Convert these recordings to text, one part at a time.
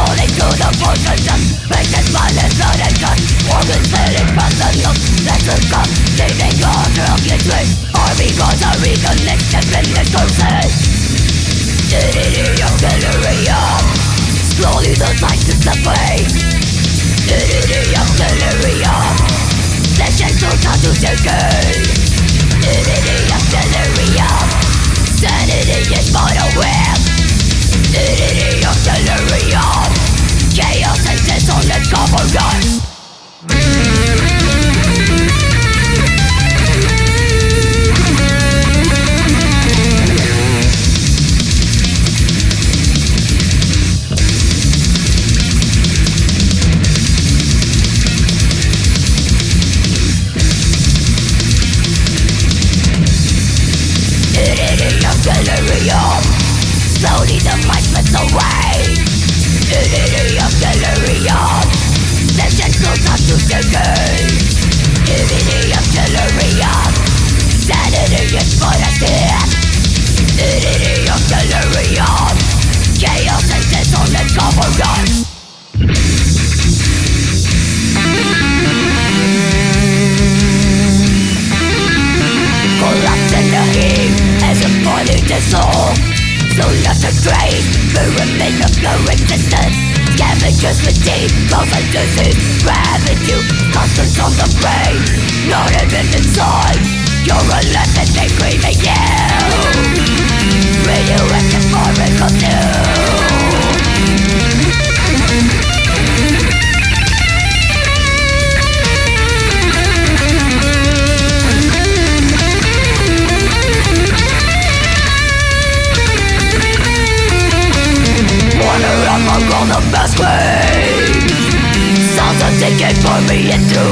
Falling to the poison dust Faces mindless, blood and dust past the looks Electric cup, leaving order of hatred Army gods are reconnect and finish crusade Iridium Delirium Slowly the light is the face Iridium Delirium Sessions to time to take care Up Slowly the fight slips away Unity artillery up Session close up to Unity artillery. up So let the trace the remain of no existence. Scavengers fatigue, a disease you, constants on the brain. Not even inside. You're a lesson they again on the mass wave Sounds are ticking for me into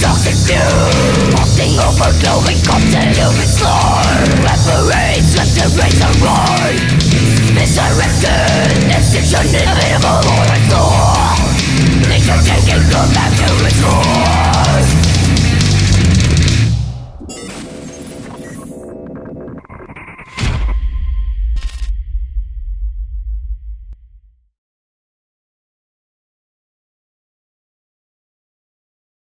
Toxic view Posting overflowing content.